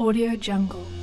Audio Jungle.